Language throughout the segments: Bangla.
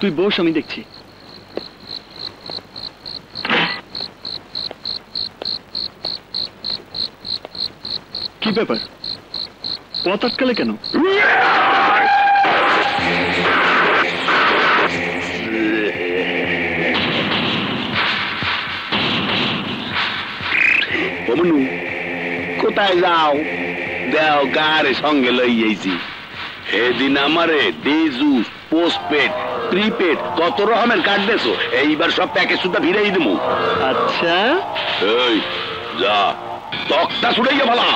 তুই বস, আমি দেখছি। কি ব্যাপার? পথ কেন? কোথায় যাও? দেও গারে সঙ্গে লই যাইছি সেদিন আমারে ডিজুস পোস্টপেড প্রিপেড কত রকমের কার্ড দেছো এইবার সব প্যাকেজ সুদ্ধা ভিড়াই দেবো আচ্ছা। এই যা তকটা গিয়ে ভালা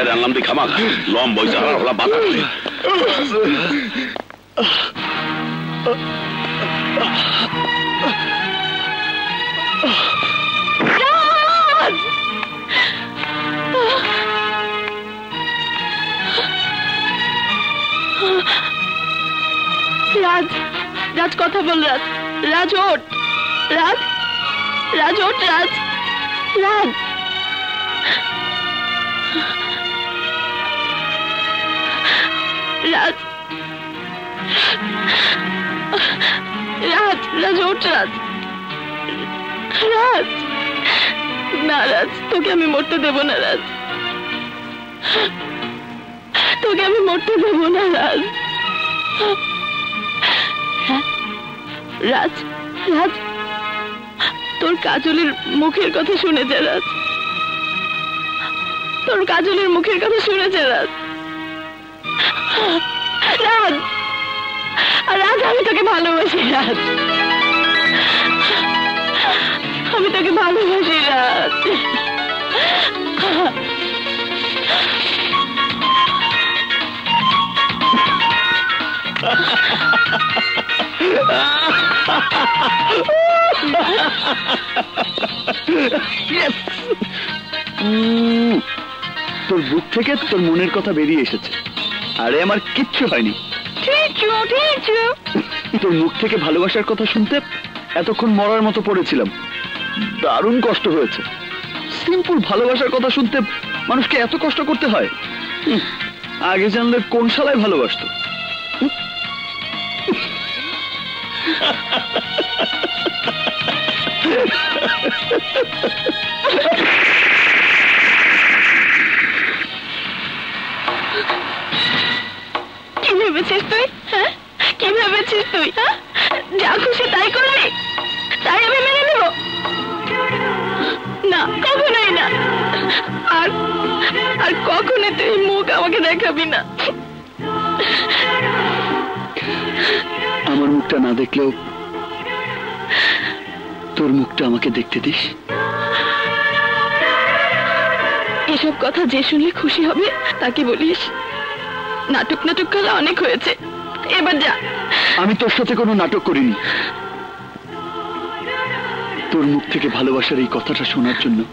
এটা আনলাম দিয়ে খামা লম বাতা করে রাজ রাজ কথা বল, রাজ। রাজ, ওঠ। রাজ রাজ, ওঠ, রাজ। রাজ। রাজ রাজ রাজ ওঠ রাজ রাজ না রাজ তোকে আমি মরতে দেব না রাজ তোকে আমি মরতে দেব না রাজ রাজ রাজ তোর কাজলের মুখের কথা শুনেছে রাজ তোর কাজলের মুখের কথা শুনেছে রাজ রাজ রাজ আমি তোকে ভালোবাসি আমি তোকে ভালোবাসি তোর বুক থেকে তোর মনের কথা বেরিয়ে এসেছে। আরে আমার কিচ্ছু হয়নি। তোর মুখ থেকে ভালোবাসার কথা শুনতে এতক্ষণ মরার মতো পড়েছিলাম। দারুণ কষ্ট হয়েছে। সিম্পল ভালোবাসার কথা শুনতে মানুষকে এত কষ্ট করতে হয়। আগে জানলে কোন শালায় ভালোবাসতো? কি ভেবেছিস তুই? হ্যাঁ? কি ভেবেছিস তুই? হ্যাঁ? যা খুশি তাই করবি? তাই আমি মেনে নেব? না কখনোই না। আর আর কখনো তুই মুখ আমাকে দেখাবি না। আমার মুখটা না দেখলেও তোর মুখটা আমাকে দেখতে দিস? এসব কথা যে শুনলে খুশি হবে তাকে বলিস। নাটক নাটক খেলা অনেক হয়েছে। এবার যা। আমি তোর সাথে কোনো নাটক করিনি। তোর মুখ থেকে ভালোবাসার এই কথাটা শোনার জন্য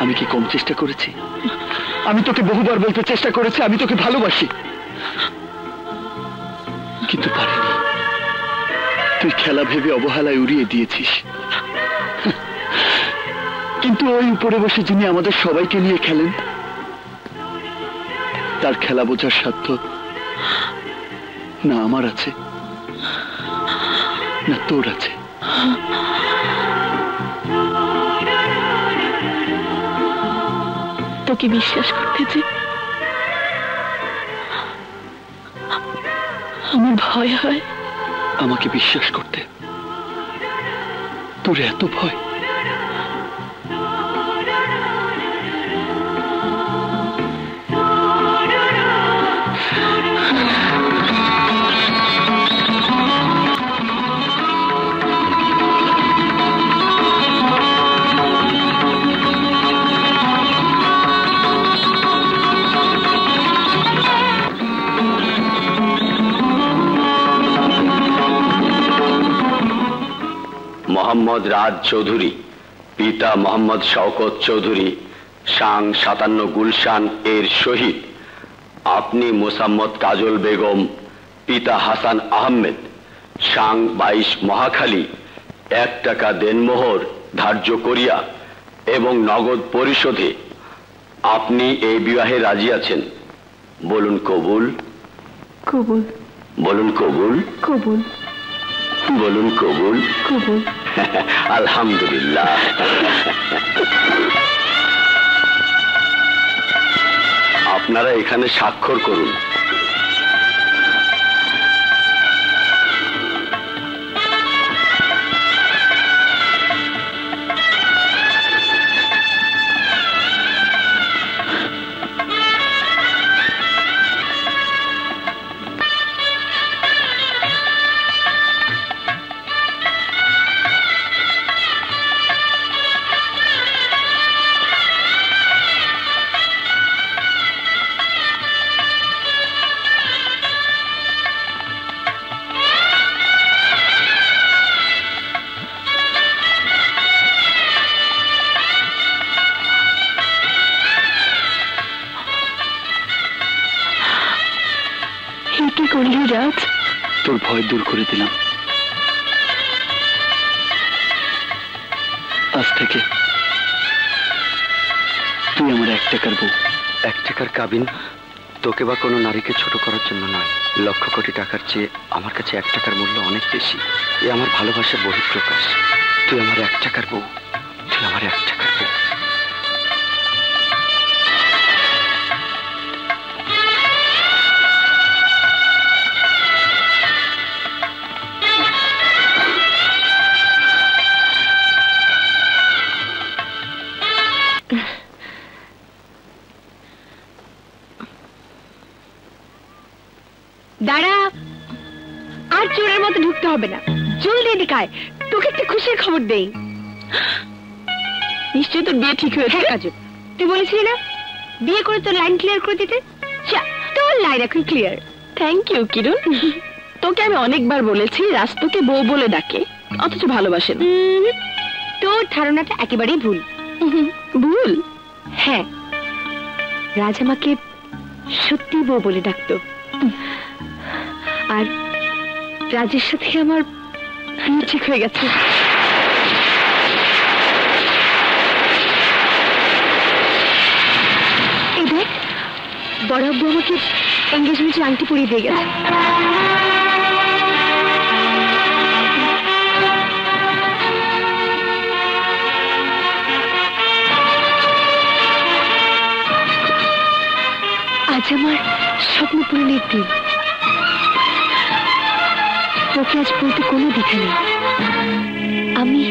আমি কি কম চেষ্টা করেছি? আমি তোকে বহুবার বলতে চেষ্টা করেছি, আমি তোকে ভালোবাসি। কিন্তু পারিনি। তুই খেলা ভেবে অবহেলায় উড়িয়ে দিয়েছিস। কিন্তু ওই উপরে বসে যিনি আমাদের সবাইকে নিয়ে খেলেন তার খেলা বোঝার সাধ্য না আমার আছে না তোর আছে। তোকে বিশ্বাস করতে যে আমার ভয় হয়। আমাকে বিশ্বাস করতে তোর এত ভয়। মোহাম্মদ রাজ চৌধুরী পিতা মোহাম্মদ শওকত চৌধুরী সাং সাতান্ন গুলশান এর শহীদ আপনি মোসাম্মদ কাজল বেগম পিতা হাসান আহমেদ সাং বাইশ মহাখালী এক টাকা দেনমোহর ধার্য করিয়া এবং নগদ পরিশোধে আপনি এই বিবাহে রাজি আছেন। বলুন কবুল। কবুল। বলুন কবুল। কবুল। বলুন কবুল। কবুল। আলহামদুলিল্লাহ। আপনারা এখানে স্বাক্ষর করুন। ভয় দূর করে দিলাম। আজ থেকে তুই আমার এক টাকার বউ। এক টাকার কাবিন? তোকে বা কোনো নারীকে ছোট করার জন্য নয়। লক্ষ কোটি টাকার চেয়ে আমার কাছে এক টাকার মূল্য অনেক বেশি। এ আমার ভালোবাসার বহিঃপ্রকাশ। তুই আমার এক টাকার বউ। তুই আমার এক টাকার বউ। আর চোরের মতো ঢুকতে হবে না। জলদি এদিকে আয়। তোকে একটা খুশির খবর দেই। নিশ্চয়ই তোর বিয়ে ঠিক হয়েছে। হ্যাঁ কাজল। তুই বলেছিলি না? বিয়ে করে তোর লাইন ক্লিয়ার করে দিতে তোর লাইন এখন ক্লিয়ার থ্যাংক ইউ কিরণ। তোকে আমি অনেকবার বলেছি রাজ তোকে বউ বলে ডাকে অথচ ভালোবাসে না। তোর ধারণাটা একেবারেই ভুল। ভুল? হ্যাঁ। রাজ আমাকে সত্যি বউ বলে ডাকতো। আর রাজের সাথে আমার ঠিক হয়ে গেছে। বড় আব্বু আমাকে এঙ্গেজমেন্টের আংটি পরিয়ে দিয়ে গেছে। আজ আমার স্বপ্ন পূরণের দিন। তোকে আজ বলতে কোনো দ্বিধা নেই। আমি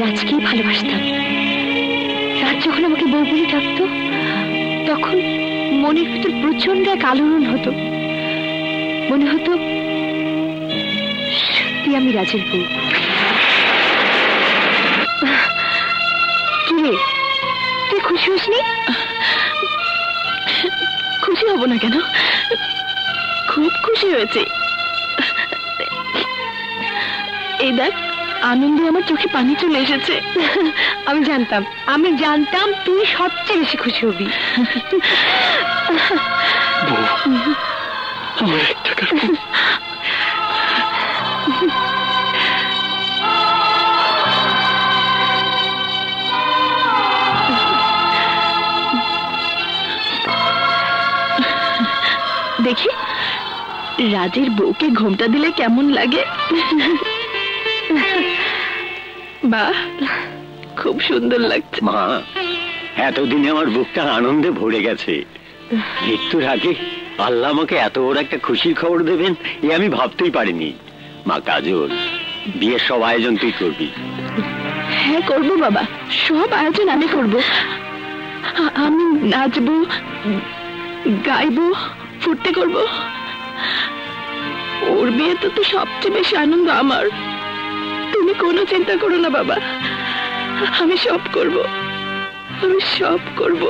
রাজকেই ভালোবাসতাম। রাজ যখন আমাকে বউ বলে ডাকতো, তখন মনের ভিতর প্রচণ্ড এক আলোড়ন হতো। মনে হতো, সত্যি আমি রাজের বউ। কি রে, তুই খুশি হসনি? খুশি হব না কেন? খুব খুশি হয়েছে। এই দেখ আনন্দে আমার চোখে পানি চলে এসেছে। আমি জানতাম আমি জানতাম তুই সবচেয়ে বেশি খুশি হবি। দেখি রাজের বউকে ঘোমটা দিলে কেমন লাগে? খুব সুন্দর লাগছে। মা এতদিনে আমার বুকটা আনন্দে ভরে গেছে। মৃত্যুর আগে আল্লাহ আমাকে এত বড় একটা খুশির খবর দেবেন এ আমি ভাবতেই পারিনি। মা কাজল বিয়ের সব আয়োজন তুই করবি। হ্যাঁ করব বাবা। সব আয়োজন আমি করব। আমি নাচবো গাইবো ফুর্তি করব। ওর বিয়েতে তো সবচেয়ে বেশি আনন্দ আমার। তুমি কোনো চিন্তা করো না বাবা। আমি সব করব। আমি সব করব।